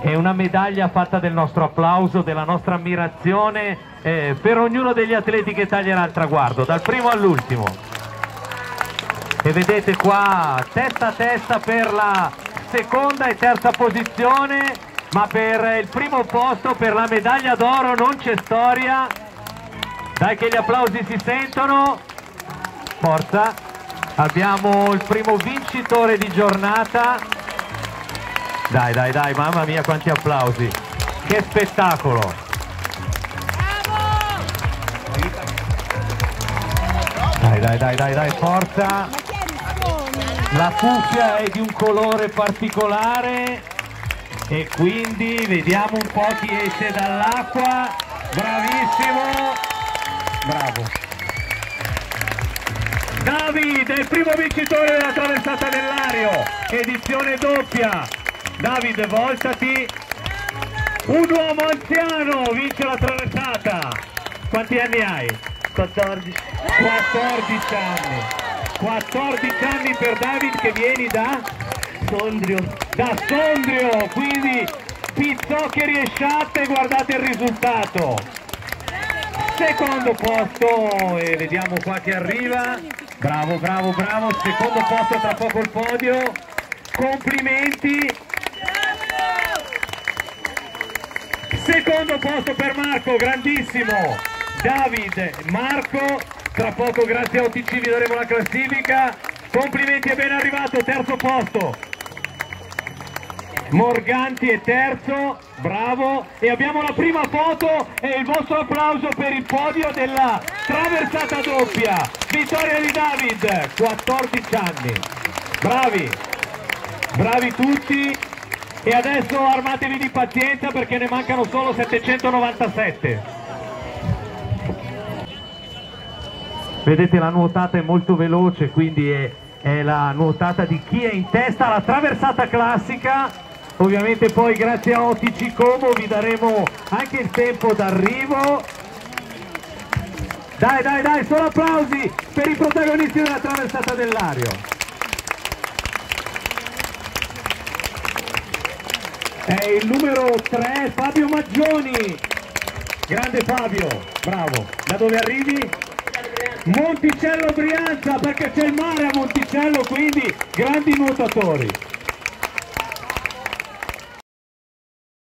è una medaglia fatta del nostro applauso, della nostra ammirazione eh, per ognuno degli atleti che taglierà il traguardo, dal primo all'ultimo. E vedete qua testa a testa per la seconda e terza posizione, ma per il primo posto, per la medaglia d'oro non c'è storia. Dai che gli applausi si sentono. Forza. Abbiamo il primo vincitore di giornata. Dai, dai, dai, mamma mia quanti applausi. Che spettacolo. Dai, dai, dai, dai, dai, forza. La cuffia è di un colore particolare e quindi vediamo un po' chi esce dall'acqua. Bravissimo. Bravo. David è il primo vincitore della traversata dell'Ario, edizione doppia. David, voltati. Un uomo anziano vince la traversata. Quanti anni hai? 14. 14 anni. 14 anni per David che vieni da, Sondrio. da Sondrio, quindi Pizzoccheri e Sciatte, guardate il risultato. Secondo posto e vediamo qua che arriva. Bravo, bravo, bravo. Secondo posto tra poco il podio. Complimenti. Secondo posto per Marco, grandissimo. David, Marco, tra poco grazie a OTC vi daremo la classifica. Complimenti, è ben arrivato, terzo posto. Morganti è terzo, bravo. E abbiamo la prima foto e il vostro applauso per il podio della traversata doppia. Vittoria di David, 14 anni. Bravi, bravi tutti. E adesso armatevi di pazienza perché ne mancano solo 797. Vedete la nuotata è molto veloce, quindi è, è la nuotata di chi è in testa alla traversata classica. Ovviamente poi grazie a OTC Como vi daremo anche il tempo d'arrivo. Dai, dai, dai, solo applausi per i protagonisti della traversata dell'Ario. È il numero 3 Fabio Maggioni. Grande Fabio, bravo. Da dove arrivi? Monticello Brianza perché c'è il mare a Monticello quindi grandi nuotatori